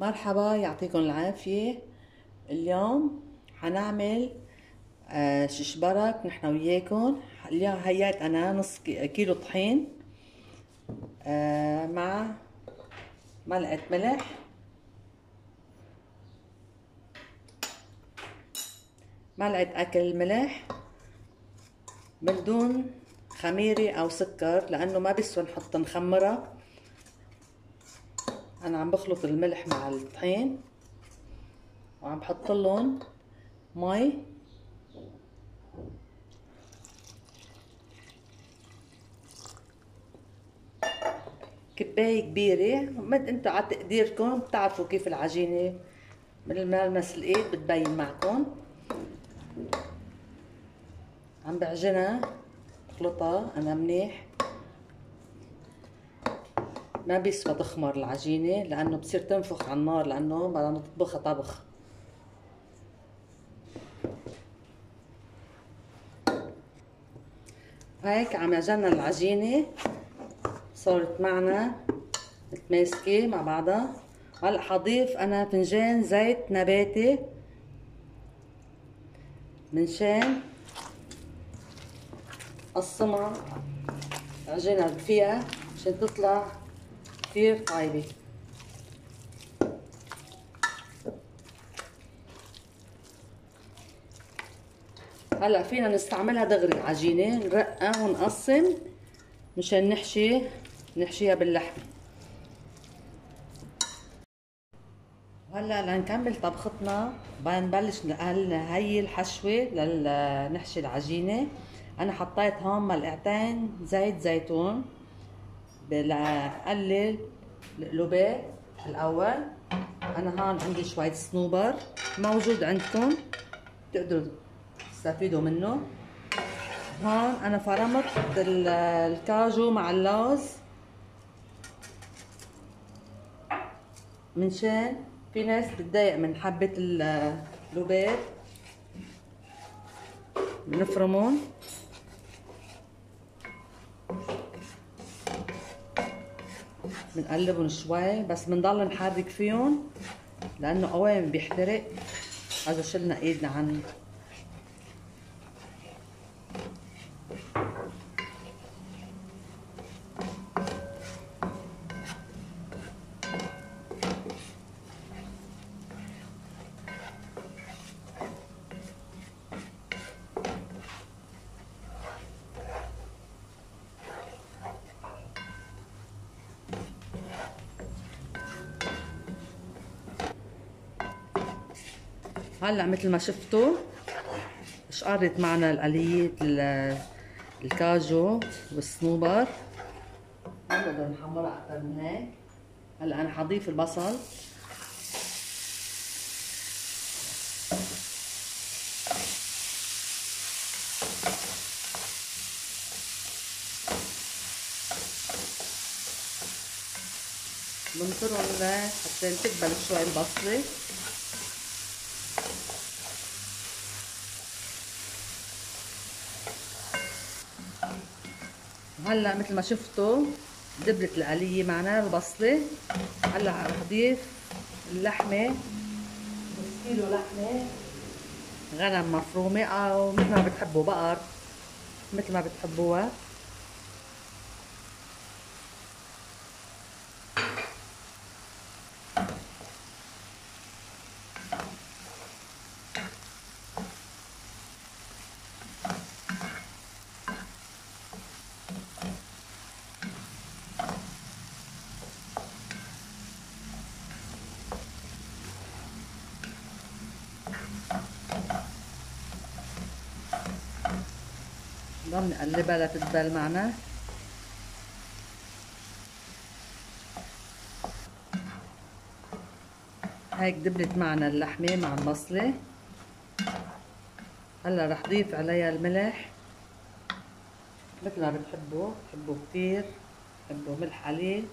مرحبا يعطيكم العافية. اليوم حنعمل آه، شيش برك نحن وياكم. هيات أنا نص كيلو طحين آه، مع ملعقة ملح. ملعقة أكل ملح من دون خميرة أو سكر لأنه ما بيسوى نحط نخمرها. أنا عم بخلط الملح مع الطحين وعم بحط لهم مي. كباية كبيرة. مد انتو على تقديركم بتعرفوا كيف العجينة من ملمس الايد بتبين معكم. عم بعجنها بخلطها أنا منيح. ما بيسوى تخمر العجينة لأنه بصير تنفخ على النار لأنه بدنا نطبخها طبخ هيك عم عجنا العجينة. صارت معنا متماسكة مع بعضها. هلأ حضيف أنا فنجان زيت نباتي منشان. قسمها عجينة فيها عشان تطلع كتير. طيبة هلا فينا نستعملها دغري. العجينة نرقها ونقسم مشان نحشي نحشيها باللحمة. هلا لنكمل طبختنا. بنبلش هي الحشوة لنحشي العجينة. أنا حطيت هون ملعقتين زيت زيتون. بقلل القلوبات الأول. أنا هون عندي شوية صنوبر موجود عندكم تقدروا تستفيدوا منه. هون أنا فرمت الكاجو مع اللوز. منشان في ناس بتضايق من حبة اللوبات بنفرمون بنقلبهم شوي بس بنضل نحرك فيهم لأنه قوام بيحترق. اذا شلنا إيدنا عنه. هلا مثل ما شفتوا شقرت معنا القلية الكاجو والصنوبر. هلا بدنا نحمرها أكثر من هيك. هلا أنا حضيف البصل. بنطرهم حتى تقبل شوي البصلة. هلا مثل ما شفتوا دبلت القليه معنا البصله هلا رح اضيف اللحمة نص كيلو لحمة. غنم مفرومة. أو مثل ما بتحبوا بقر مثل ما بتحبوها. نضل نقلبها لتدبل معنا. هيك دبلت معنا اللحمة مع البصلة هلا رح ضيف عليها الملح. مثل ما بتحبوا بتحبوا كتير بتحبوا ملح قليل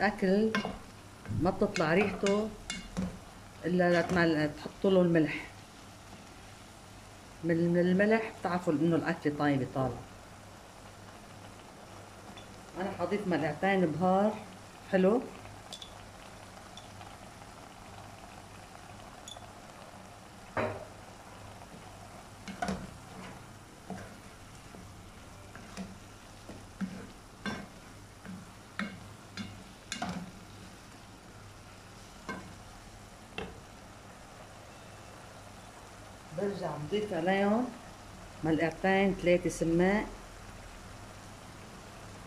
الأكل ما بتطلع ريحته إلا تحطوا له الملح. من الملح بتعرفوا إنه الأكل طيب طالع أنا حضيف ملعقتين بهار حلو؟ برجع بضيف عليهم ملعقتين ثلاثة سماق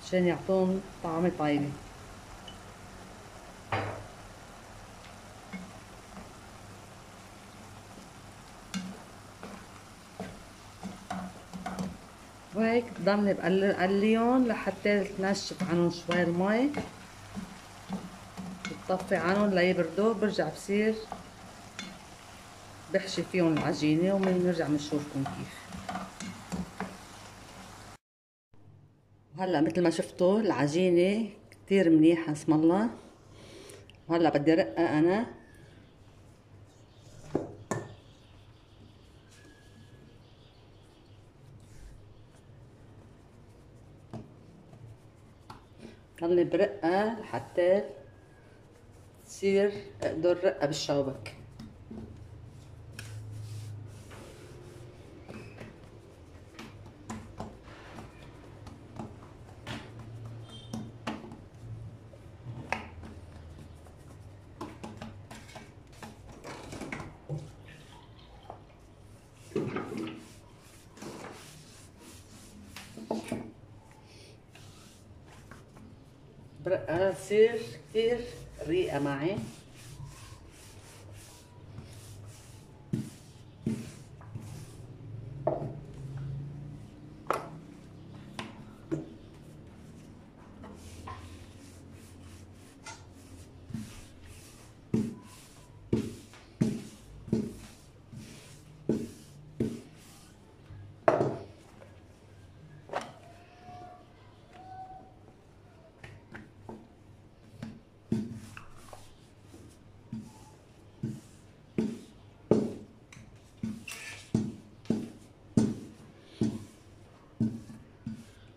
عشان يعطون طعمة طيبة. وهيك بضلني بقليهم لحتى تنشف عنهم شوي المي. بطفي عنهم ليبردوا برجع بصير بحشي فيهم العجينة وبنرجع بنشوفكم كيف. وهلأ مثل ما شفتوا العجينة كتير منيحة اسم الله. وهلأ بدي رقها أنا. ضلني برقها لحتى تصير أقدر رقها بالشوبك تصير كتير ريقة معي.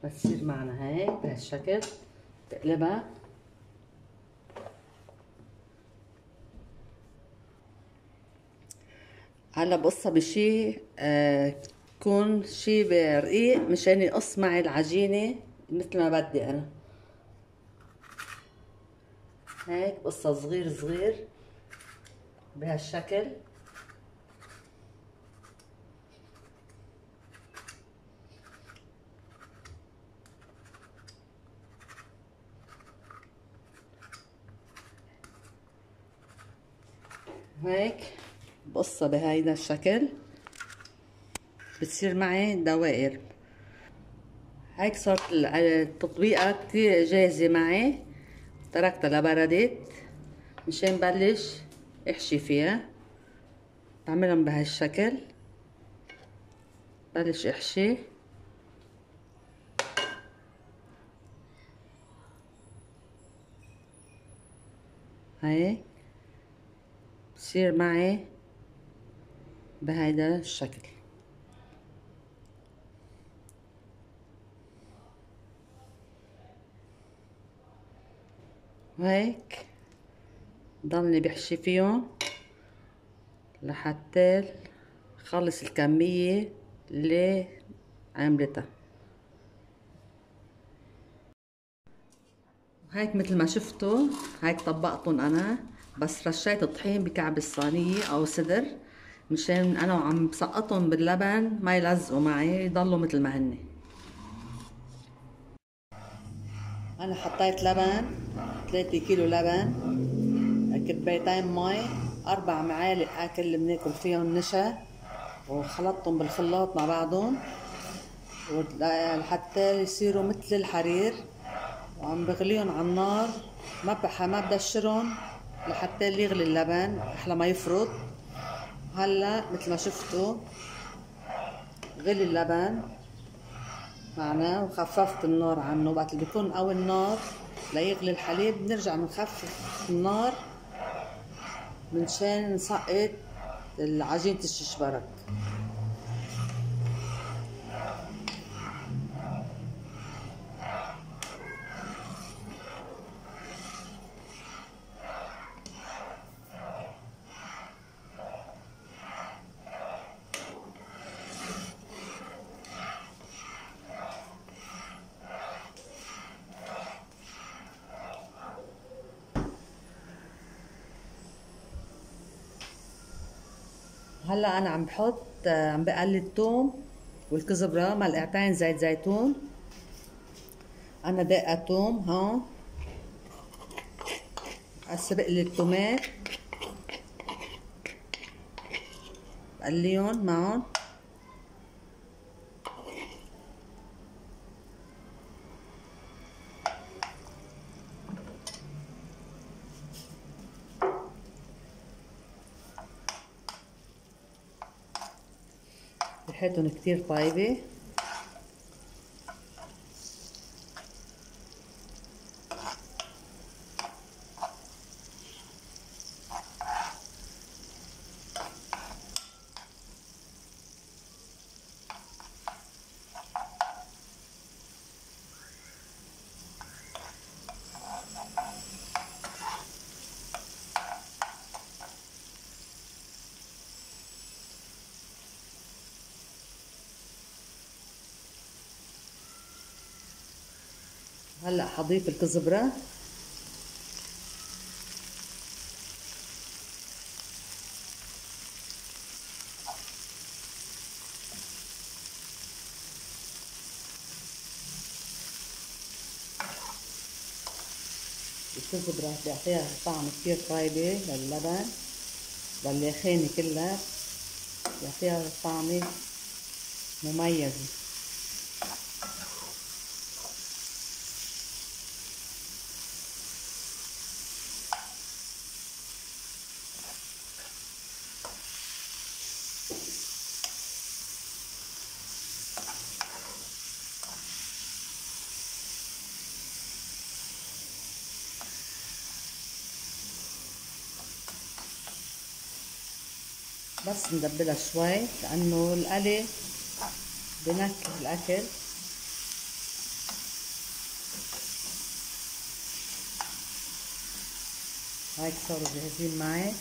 بتصير معنا هيك بهالشكل. تقلبها. هلا بقصها بشي آه شي برقيق مشان يقص معي العجينة مثل ما بدي أنا. هيك بقصها صغير صغير بهالشكل. هيك بقصها بهيدا الشكل بتصير معي دوائر. هيك صارت التطبيقة كتير جاهزة معي تركتها لبردت مشان بلش احشي فيها. بعملهم بهالشكل بلش احشي. هيك. بصير معي بهيدا الشكل. وهيك ضلني بحشي فيهم لحتى خلص الكمية اللي عملتها. هيك مثل ما شفتوا هيك طبقتهم أنا. بس رشيت الطحين بكعب الصينية أو صدر مشان أنا وعم بسقطهم باللبن ما يلزقوا معي يضلوا مثل ما هن أنا حطيت لبن 3 كيلو لبن كبايتين مي أربع معالق أكل اللي بناكل فيهم نشا وخلطتهم بالخلاط مع بعضهم لحتى يصيروا مثل الحرير وعم بغليهم على النار ما ما بدشرهم لحتى يغلي اللبن أحلى ما يفرط. هلا مثل ما شفتوا غلي اللبن معنا وخففت النار عنه. وقت اللي بيكون اول نار ليغلي الحليب بنرجع بنخفف النار منشان نسقط عجينة الششبرك هلا أنا عم بحط عم بقلي الثوم والكزبرة ملقعتين زيت زيتون. أنا دقة ثوم هون. أسبق لي التومات. بقليهم معهم. ريحتهم كتير طيبة. هلا حضيف الكزبرة. الكزبرة بيعطيها طعم كتير طيبة للبن لليخانة كلها. بيعطيها طعمة مميزة. بس ندبلها شوي لأنه القلي بنكه الأكل. هيك صاروا جاهزين معي.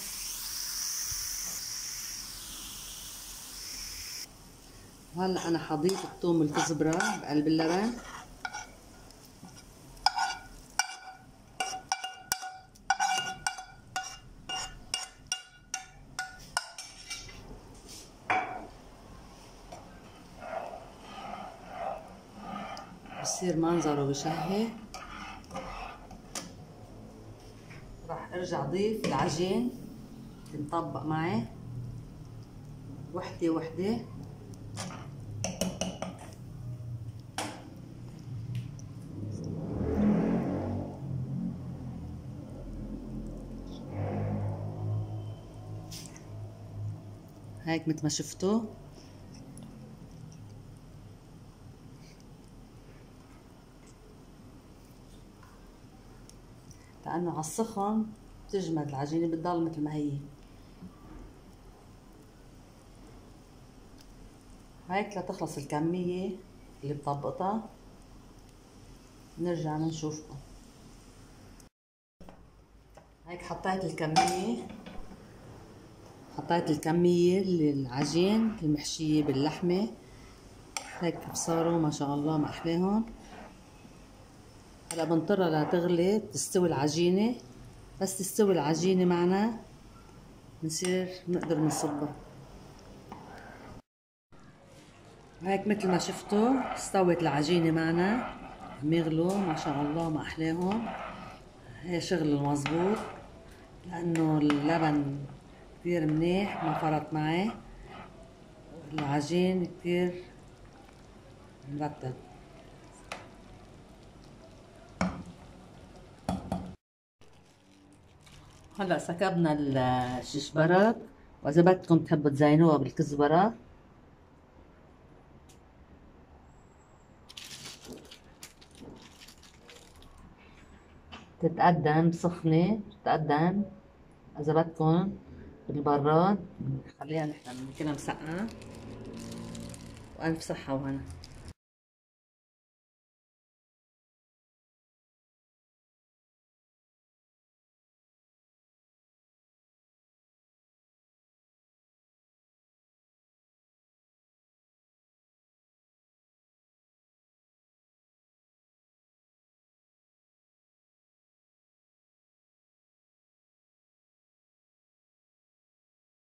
هلا أنا حضيف الثوم والكزبرة بقلب اللبن. بصير منظره بشهي راح ارجع اضيف العجين تنطبق معي. وحدة وحدة. هيك مثل ما شفتوا. لأنه على السخن بتجمد العجينة بتضل مثل ما هي. هيك لتخلص الكمية اللي بطبقتها نرجع نشوفكم هيك حطيت الكمية حطيت الكمية للعجين المحشية باللحمة. هيك صاروا ما شاء الله ما احلاهم هلا بنطرها لتغلي تستوي العجينة. بس تستوي العجينة معنا بنصير نقدر نصبها. هيك مثل ما شفتوا استوت العجينة معنا. عم يغلوا ما شاء الله ما أحلاهم. هي شغل المظبوط لأنه اللبن كتير منيح ما فرط معي. العجين كتير مرتب هلا سكبنا الششبرك واذا بدكم تحبوا تزينوها بالكزبرة؟ تتقدم سخنة تتقدم. اذا بدكم بالبراد خليها نحن كنا مسقعة وألف صحة وهنا.